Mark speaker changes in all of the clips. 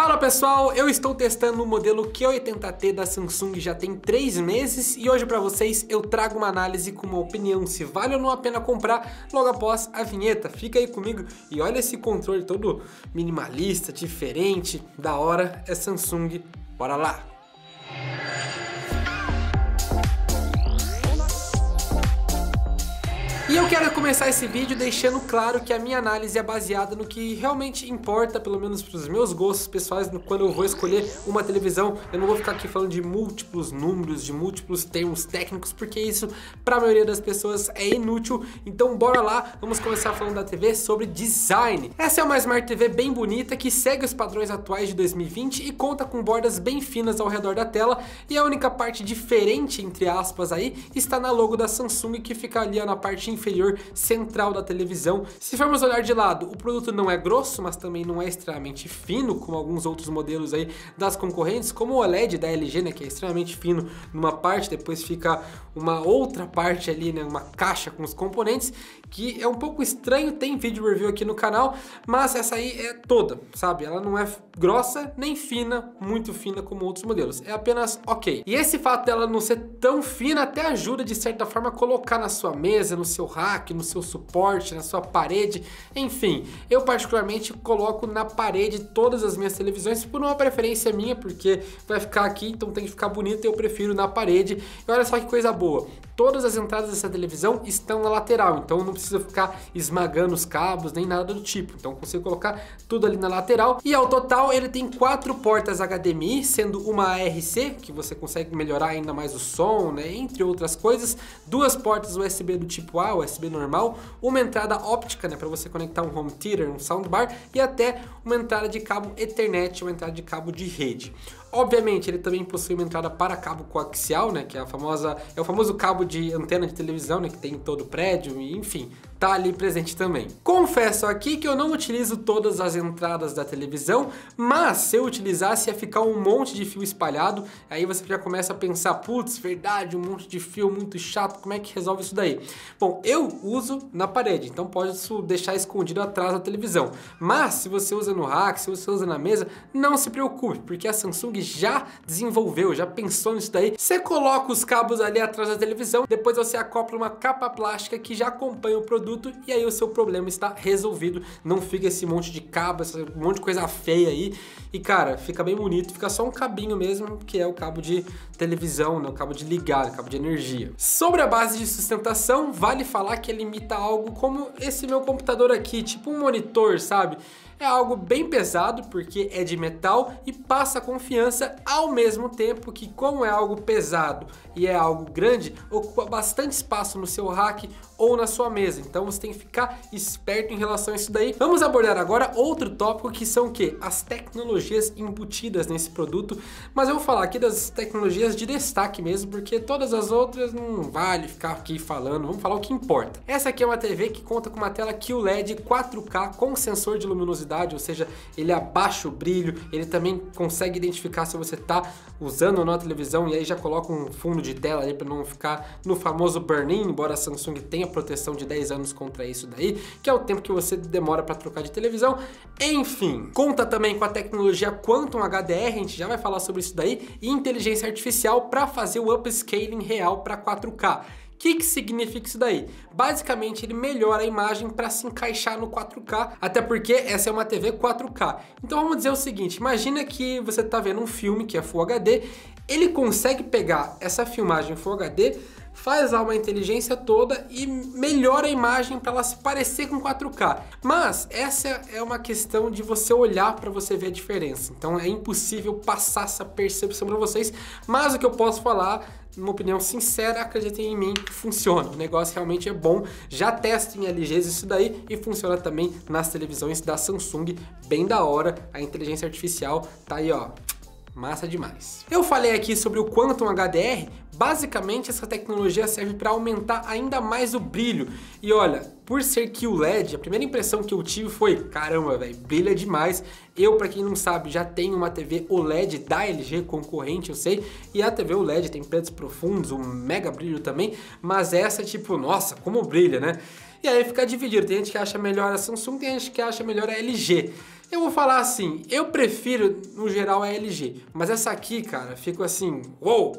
Speaker 1: Fala pessoal, eu estou testando o modelo Q80T da Samsung já tem 3 meses e hoje para vocês eu trago uma análise com uma opinião se vale ou não a pena comprar logo após a vinheta. Fica aí comigo e olha esse controle todo minimalista, diferente, da hora, é Samsung. Bora lá! E eu quero começar esse vídeo deixando claro que a minha análise é baseada no que realmente importa, pelo menos para os meus gostos pessoais, quando eu vou escolher uma televisão. Eu não vou ficar aqui falando de múltiplos números, de múltiplos termos técnicos, porque isso para a maioria das pessoas é inútil. Então bora lá, vamos começar falando da TV sobre design. Essa é uma Smart TV bem bonita que segue os padrões atuais de 2020 e conta com bordas bem finas ao redor da tela e a única parte diferente, entre aspas aí, está na logo da Samsung que fica ali na parte inferior central da televisão. Se formos olhar de lado, o produto não é grosso, mas também não é extremamente fino, como alguns outros modelos aí das concorrentes, como o OLED da LG, né, que é extremamente fino numa parte, depois fica uma outra parte ali, né, uma caixa com os componentes, que é um pouco estranho, tem vídeo review aqui no canal, mas essa aí é toda, sabe? Ela não é grossa nem fina, muito fina como outros modelos, é apenas ok. E esse fato dela não ser tão fina até ajuda de certa forma a colocar na sua mesa, no seu rack, no seu suporte, na sua parede, enfim. Eu particularmente coloco na parede todas as minhas televisões por uma preferência minha, porque vai ficar aqui, então tem que ficar bonito e eu prefiro na parede. E olha só que coisa boa, todas as entradas dessa televisão estão na lateral, então não precisa ficar esmagando os cabos nem nada do tipo. Então consigo colocar tudo ali na lateral. E ao total ele tem quatro portas HDMI, sendo uma ARC, que você consegue melhorar ainda mais o som, né, entre outras coisas, duas portas USB do tipo A, USB normal, uma entrada óptica, né, para você conectar um home theater, um soundbar e até uma entrada de cabo Ethernet, uma entrada de cabo de rede. Obviamente, ele também possui uma entrada para cabo coaxial, né, que é a famosa é o famoso cabo de antena de televisão, né, que tem em todo o prédio, enfim, tá ali presente também. Confesso aqui que eu não utilizo todas as entradas da televisão, mas se eu utilizasse ia ficar um monte de fio espalhado, aí você já começa a pensar, putz, verdade, um monte de fio muito chato, como é que resolve isso daí? Bom, eu uso na parede, então pode deixar escondido atrás da televisão, mas se você usa no rack, se você usa na mesa, não se preocupe, porque a Samsung já desenvolveu, já pensou nisso daí. Você coloca os cabos ali atrás da televisão, depois você acopla uma capa plástica que já acompanha o produto e aí o seu problema está resolvido. Não fica esse monte de cabo, esse monte de coisa feia aí. E cara, fica bem bonito, fica só um cabinho mesmo, que é o cabo de televisão, né? o cabo de ligar, o cabo de energia. Sobre a base de sustentação, vale falar que ele imita algo como esse meu computador aqui, tipo um monitor, sabe? É algo bem pesado porque é de metal e passa confiança ao mesmo tempo que como é algo pesado e é algo grande, ocupa bastante espaço no seu rack ou na sua mesa. Então você tem que ficar esperto em relação a isso daí. Vamos abordar agora outro tópico que são o que? As tecnologias embutidas nesse produto, mas eu vou falar aqui das tecnologias de destaque mesmo, porque todas as outras não vale ficar aqui falando, vamos falar o que importa. Essa aqui é uma TV que conta com uma tela QLED 4K com sensor de luminosidade ou seja, ele abaixa o brilho, ele também consegue identificar se você está usando ou não a televisão e aí já coloca um fundo de tela ali para não ficar no famoso burn-in, embora a Samsung tenha proteção de 10 anos contra isso daí, que é o tempo que você demora para trocar de televisão. Enfim, conta também com a tecnologia Quantum HDR, a gente já vai falar sobre isso daí, e inteligência artificial para fazer o upscaling real para 4K que, que significa isso daí? Basicamente, ele melhora a imagem para se encaixar no 4K, até porque essa é uma TV 4K. Então vamos dizer o seguinte, imagina que você está vendo um filme que é Full HD, ele consegue pegar essa filmagem Full HD, faz lá uma inteligência toda e melhora a imagem para ela se parecer com 4K. Mas essa é uma questão de você olhar para você ver a diferença. Então é impossível passar essa percepção para vocês, mas o que eu posso falar uma opinião sincera, acreditem em mim, funciona. O negócio realmente é bom. Já testem em LGs isso daí e funciona também nas televisões da Samsung, bem da hora. A inteligência artificial tá aí, ó, Massa demais. Eu falei aqui sobre o Quantum HDR, basicamente essa tecnologia serve para aumentar ainda mais o brilho. E olha, por ser QLED, a primeira impressão que eu tive foi, caramba, velho, brilha demais. Eu, para quem não sabe, já tenho uma TV OLED da LG concorrente, eu sei, e a TV OLED tem pretos profundos, um mega brilho também, mas essa tipo, nossa, como brilha, né? E aí fica dividido, tem gente que acha melhor a Samsung, tem gente que acha melhor a LG. Eu vou falar assim, eu prefiro no geral a LG, mas essa aqui, cara, fico assim, uou,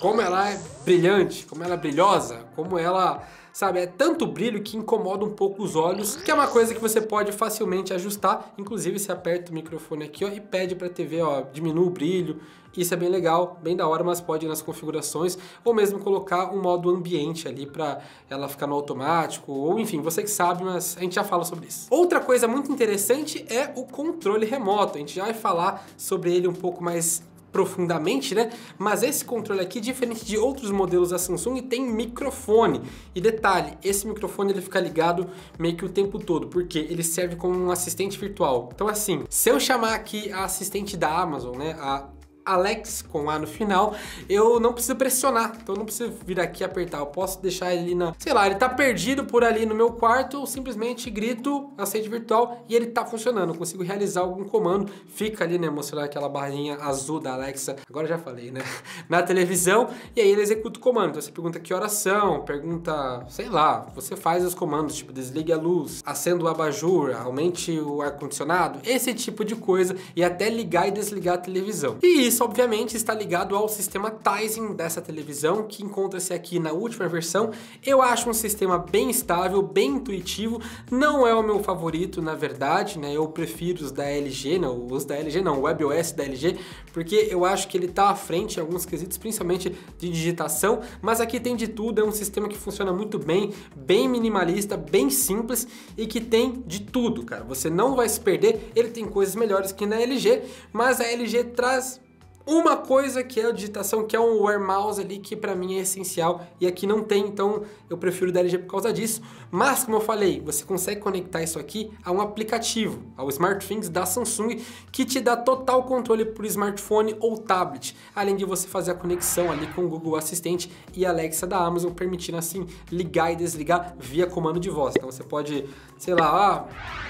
Speaker 1: como ela é brilhante, como ela é brilhosa, como ela sabe? É tanto brilho que incomoda um pouco os olhos, que é uma coisa que você pode facilmente ajustar. Inclusive, você aperta o microfone aqui ó, e pede para a TV, ó, diminua o brilho. Isso é bem legal, bem da hora, mas pode ir nas configurações ou mesmo colocar um modo ambiente ali para ela ficar no automático, ou enfim, você que sabe, mas a gente já fala sobre isso. Outra coisa muito interessante é o controle remoto. A gente já vai falar sobre ele um pouco mais profundamente, né? Mas esse controle aqui, diferente de outros modelos da Samsung, tem microfone. E detalhe, esse microfone ele fica ligado meio que o tempo todo, porque ele serve como um assistente virtual. Então assim, se eu chamar aqui a assistente da Amazon, né, a Alex com A no final, eu não preciso pressionar, então eu não preciso vir aqui apertar, eu posso deixar ele na, sei lá, ele tá perdido por ali no meu quarto, eu simplesmente grito aceite virtual e ele tá funcionando, eu consigo realizar algum comando, fica ali, né, mostrar aquela barrinha azul da Alexa, agora já falei, né, na televisão, e aí ele executa o comando, então você pergunta que oração, pergunta, sei lá, você faz os comandos, tipo desligue a luz, acenda o abajur, aumente o ar-condicionado, esse tipo de coisa, e até ligar e desligar a televisão. E isso isso, obviamente, está ligado ao sistema Tizen dessa televisão, que encontra-se aqui na última versão. Eu acho um sistema bem estável, bem intuitivo. Não é o meu favorito, na verdade, né? Eu prefiro os da LG, não, os da LG não, o WebOS da LG, porque eu acho que ele está à frente em alguns quesitos, principalmente de digitação. Mas aqui tem de tudo, é um sistema que funciona muito bem, bem minimalista, bem simples e que tem de tudo, cara. Você não vai se perder. Ele tem coisas melhores que na LG, mas a LG traz uma coisa que é a digitação, que é um Wear Mouse ali, que para mim é essencial e aqui não tem, então eu prefiro o da LG por causa disso. Mas, como eu falei, você consegue conectar isso aqui a um aplicativo, ao SmartThings da Samsung, que te dá total controle por smartphone ou tablet, além de você fazer a conexão ali com o Google Assistente e Alexa da Amazon, permitindo assim ligar e desligar via comando de voz. Então você pode, sei lá, ah,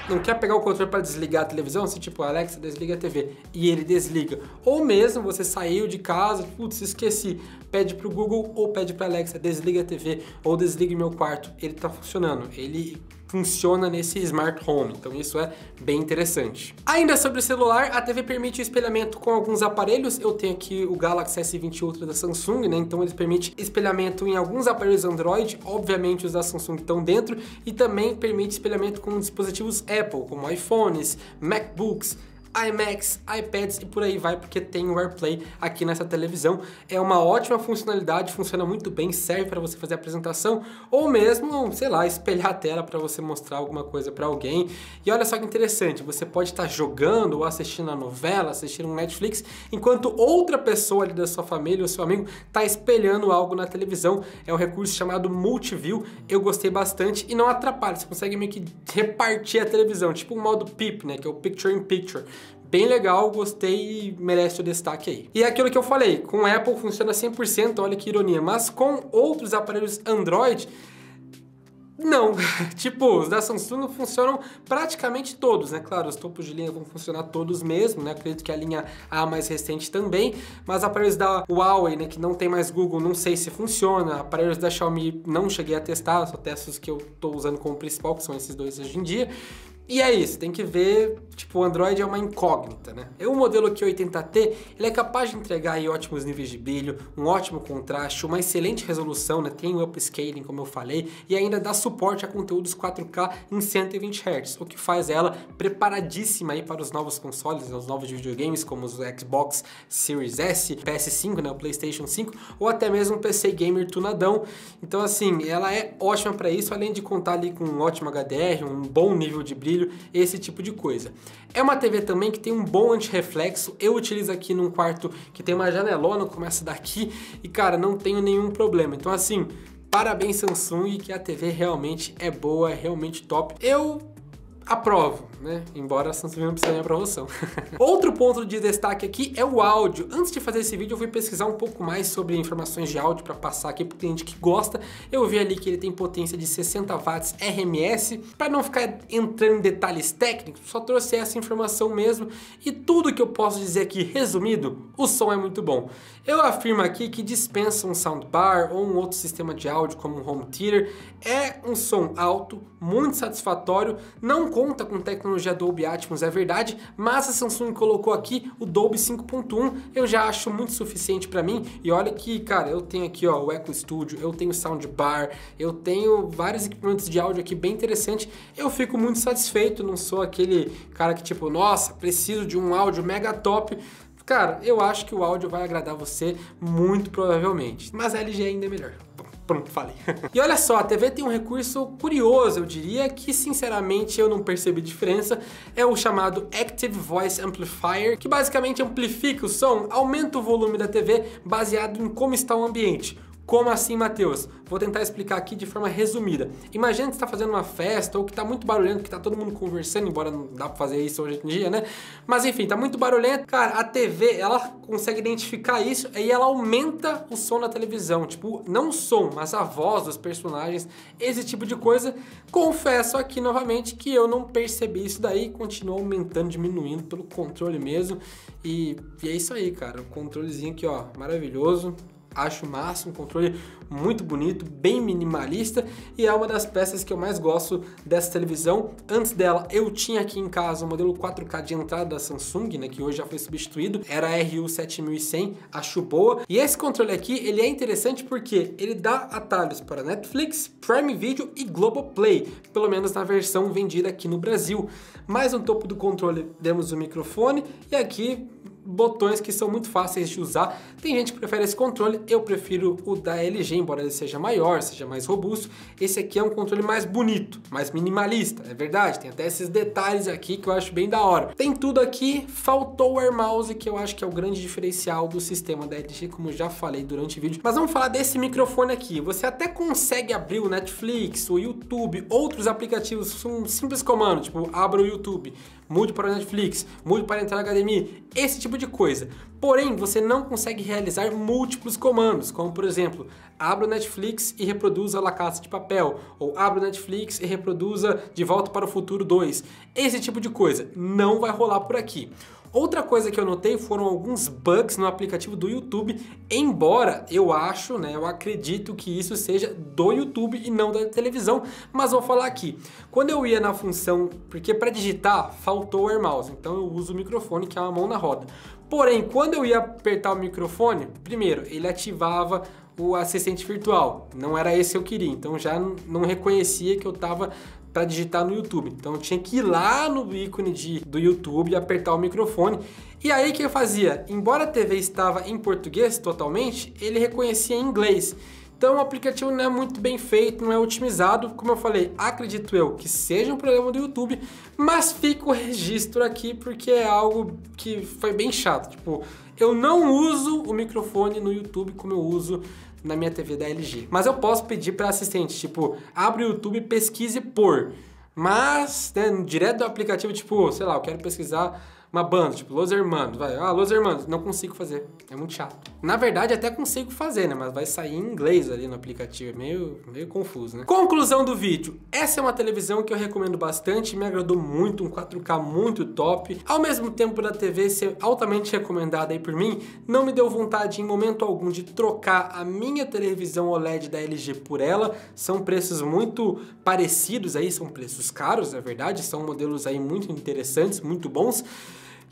Speaker 1: não quer pegar o controle para desligar a televisão? Você tipo, Alexa, desliga a TV e ele desliga. Ou mesmo você saiu de casa, putz, esqueci, pede pro Google ou pede pra Alexa, desliga a TV ou desligue meu quarto. Ele tá funcionando, ele funciona nesse Smart Home, então isso é bem interessante. Ainda sobre o celular, a TV permite o espelhamento com alguns aparelhos, eu tenho aqui o Galaxy S20 Ultra da Samsung, né, então ele permite espelhamento em alguns aparelhos Android, obviamente os da Samsung estão dentro, e também permite espelhamento com dispositivos Apple, como iPhones, MacBooks, iMacs, iPads e por aí vai, porque tem o AirPlay aqui nessa televisão. É uma ótima funcionalidade, funciona muito bem, serve para você fazer apresentação ou mesmo, sei lá, espelhar a tela para você mostrar alguma coisa para alguém. E olha só que interessante, você pode estar jogando ou assistindo a novela, assistindo um Netflix, enquanto outra pessoa ali da sua família ou seu amigo está espelhando algo na televisão. É um recurso chamado Multiview, eu gostei bastante e não atrapalha, você consegue meio que repartir a televisão, tipo um modo PIP, né, que é o Picture in Picture bem legal, gostei e merece o destaque aí. E é aquilo que eu falei, com Apple funciona 100%, olha que ironia, mas com outros aparelhos Android, não, tipo, os da Samsung funcionam praticamente todos, né? Claro, os topos de linha vão funcionar todos mesmo, né? Acredito que a linha A mais recente também, mas aparelhos da Huawei, né, que não tem mais Google, não sei se funciona. Aparelhos da Xiaomi não cheguei a testar, só testo os que eu tô usando como principal, que são esses dois hoje em dia. E é isso, tem que ver, tipo, o Android é uma incógnita, né? O modelo Q80T, ele é capaz de entregar aí ótimos níveis de brilho, um ótimo contraste, uma excelente resolução, né? Tem o upscaling, como eu falei, e ainda dá suporte a conteúdos 4K em 120 Hz, o que faz ela preparadíssima aí para os novos consoles, os novos videogames, como os Xbox Series S, PS5, né? O PlayStation 5, ou até mesmo o PC Gamer tunadão. Então, assim, ela é ótima para isso, além de contar ali com um ótimo HDR, um bom nível de brilho, esse tipo de coisa. É uma TV também que tem um bom antirreflexo, eu utilizo aqui num quarto que tem uma janelona, começa daqui e cara, não tenho nenhum problema. Então assim, parabéns Samsung que a TV realmente é boa, é realmente top. Eu aprovo, né? Embora a Samsung não precise de aprovação. Outro ponto de destaque aqui é o áudio. Antes de fazer esse vídeo, eu fui pesquisar um pouco mais sobre informações de áudio para passar aqui, porque tem gente que gosta. Eu vi ali que ele tem potência de 60 watts RMS. Para não ficar entrando em detalhes técnicos, só trouxe essa informação mesmo. E tudo que eu posso dizer aqui, resumido, o som é muito bom. Eu afirmo aqui que dispensa um soundbar ou um outro sistema de áudio como um home theater. É um som alto, muito satisfatório, não conta com tecnologia Dolby Atmos, é verdade, mas a Samsung colocou aqui o Dolby 5.1, eu já acho muito suficiente para mim. E olha que, cara, eu tenho aqui ó, o Echo Studio, eu tenho Soundbar, eu tenho vários equipamentos de áudio aqui bem interessante. Eu fico muito satisfeito, não sou aquele cara que tipo, nossa, preciso de um áudio mega top. Cara, eu acho que o áudio vai agradar você muito provavelmente, mas a LG ainda é melhor. Pronto, falei. e olha só, a TV tem um recurso curioso, eu diria, que sinceramente eu não percebi diferença. É o chamado Active Voice Amplifier, que basicamente amplifica o som, aumenta o volume da TV baseado em como está o ambiente. Como assim, Matheus? Vou tentar explicar aqui de forma resumida. Imagina que está fazendo uma festa ou que está muito barulhento, que está todo mundo conversando, embora não dá para fazer isso hoje em dia, né? Mas enfim, está muito barulhento. Cara, a TV, ela consegue identificar isso e ela aumenta o som da televisão. Tipo, não o som, mas a voz dos personagens, esse tipo de coisa. Confesso aqui novamente que eu não percebi isso daí, continua aumentando, diminuindo pelo controle mesmo. E, e é isso aí, cara. O controlezinho aqui, ó, maravilhoso acho massa, um controle muito bonito, bem minimalista e é uma das peças que eu mais gosto dessa televisão. Antes dela eu tinha aqui em casa o modelo 4K de entrada da Samsung, né, que hoje já foi substituído, era a RU7100, acho boa. E esse controle aqui, ele é interessante porque ele dá atalhos para Netflix, Prime Video e Globoplay, pelo menos na versão vendida aqui no Brasil. Mais no topo do controle temos o microfone e aqui botões que são muito fáceis de usar. Tem gente que prefere esse controle, eu prefiro o da LG, embora ele seja maior, seja mais robusto. Esse aqui é um controle mais bonito, mais minimalista, é verdade. Tem até esses detalhes aqui que eu acho bem da hora. Tem tudo aqui, faltou o Air Mouse, que eu acho que é o grande diferencial do sistema da LG, como já falei durante o vídeo. Mas vamos falar desse microfone aqui. Você até consegue abrir o Netflix, o YouTube, outros aplicativos um simples comando, tipo, abra o YouTube, mude para o Netflix, mude para entrar na HDMI, esse tipo de coisa. Porém, você não consegue realizar múltiplos comandos, como por exemplo, abra o Netflix e reproduza La Casa de Papel, ou abra o Netflix e reproduza De Volta para o Futuro 2. Esse tipo de coisa não vai rolar por aqui. Outra coisa que eu notei foram alguns bugs no aplicativo do YouTube, embora eu acho, né, eu acredito que isso seja do YouTube e não da televisão, mas vou falar aqui. Quando eu ia na função, porque para digitar faltou o Air Mouse, então eu uso o microfone que é uma mão na roda. Porém, quando eu ia apertar o microfone, primeiro, ele ativava o assistente virtual. Não era esse que eu queria, então já não reconhecia que eu estava para digitar no YouTube. Então eu tinha que ir lá no ícone de, do YouTube e apertar o microfone. E aí que eu fazia? Embora a TV estava em português totalmente, ele reconhecia em inglês. Então o aplicativo não é muito bem feito, não é otimizado. Como eu falei, acredito eu que seja um problema do YouTube, mas fica o registro aqui porque é algo que foi bem chato. Tipo, eu não uso o microfone no YouTube como eu uso na minha TV da LG. Mas eu posso pedir para assistente, tipo, abre o YouTube pesquise por. Mas, né, direto do aplicativo, tipo, sei lá, eu quero pesquisar uma banda, tipo Los Hermanos, vai, ah, Los Hermanos, não consigo fazer, é muito chato. Na verdade, até consigo fazer, né, mas vai sair em inglês ali no aplicativo, é meio, meio confuso, né. Conclusão do vídeo, essa é uma televisão que eu recomendo bastante, me agradou muito, um 4K muito top, ao mesmo tempo da TV ser altamente recomendada aí por mim, não me deu vontade em momento algum de trocar a minha televisão OLED da LG por ela, são preços muito parecidos aí, são preços caros, na verdade, são modelos aí muito interessantes, muito bons,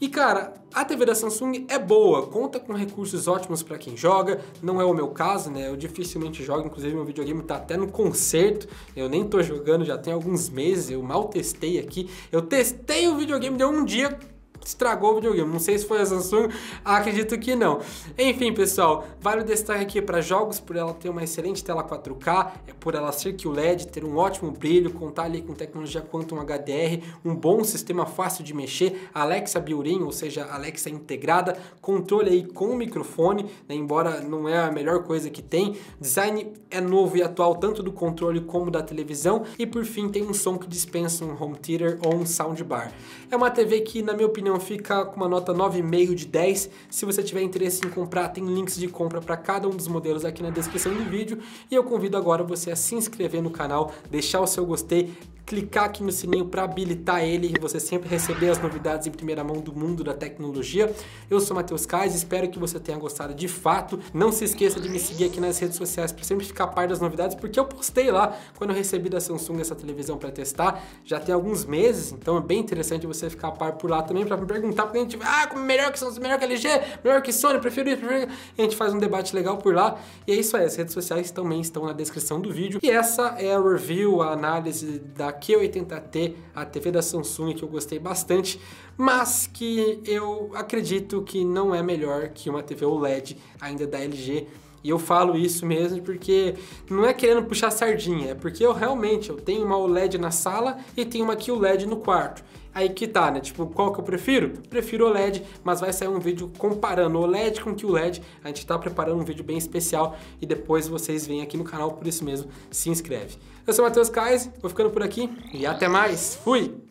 Speaker 1: e cara, a TV da Samsung é boa, conta com recursos ótimos para quem joga, não é o meu caso, né? Eu dificilmente jogo, inclusive meu videogame tá até no concerto, eu nem tô jogando já tem alguns meses, eu mal testei aqui. Eu testei o videogame, deu um dia, estragou o videogame. Não sei se foi a Samsung, acredito que não. Enfim, pessoal, vale o destaque aqui para jogos por ela ter uma excelente tela 4K, é por ela ser QLED, ter um ótimo brilho, contar ali com tecnologia Quantum HDR, um bom sistema fácil de mexer, Alexa Built-in, ou seja, Alexa integrada, controle aí com o microfone, né, embora não é a melhor coisa que tem. Design é novo e atual tanto do controle como da televisão e por fim tem um som que dispensa um home theater ou um soundbar. É uma TV que, na minha opinião, fica com uma nota 9,5 de 10. Se você tiver interesse em comprar, tem links de compra para cada um dos modelos aqui na descrição do vídeo. E eu convido agora você a se inscrever no canal, deixar o seu gostei, clicar aqui no sininho para habilitar ele e você sempre receber as novidades em primeira mão do mundo da tecnologia. Eu sou Matheus Kais, espero que você tenha gostado de fato. Não se esqueça de me seguir aqui nas redes sociais para sempre ficar a par das novidades, porque eu postei lá quando eu recebi da Samsung essa televisão para testar. Já tem alguns meses, então é bem interessante você ficar a par por lá também para perguntar, porque a gente ah, melhor que Samsung, melhor que LG, melhor que Sony, prefiro isso, prefiro. A gente faz um debate legal por lá. E é isso aí, as redes sociais também estão na descrição do vídeo. E essa é a review, a análise da Q80T, a TV da Samsung que eu gostei bastante, mas que eu acredito que não é melhor que uma TV OLED ainda da LG. E eu falo isso mesmo porque não é querendo puxar sardinha, é porque eu realmente eu tenho uma OLED na sala e tenho uma QLED no quarto. Aí que tá, né? Tipo, qual que eu prefiro? Prefiro OLED, mas vai sair um vídeo comparando OLED com QLED. A gente tá preparando um vídeo bem especial e depois vocês vêm aqui no canal, por isso mesmo, se inscreve. Eu sou o Matheus Kais, vou ficando por aqui e até mais. Fui!